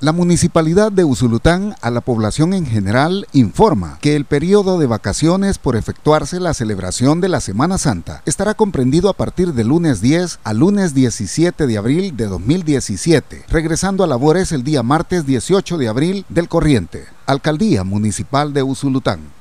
La municipalidad de Usulután a la población en general informa que el periodo de vacaciones por efectuarse la celebración de la Semana Santa estará comprendido a partir del lunes 10 al lunes 17 de abril de 2017, regresando a labores el día martes 18 de abril del corriente. Alcaldía Municipal de Usulután.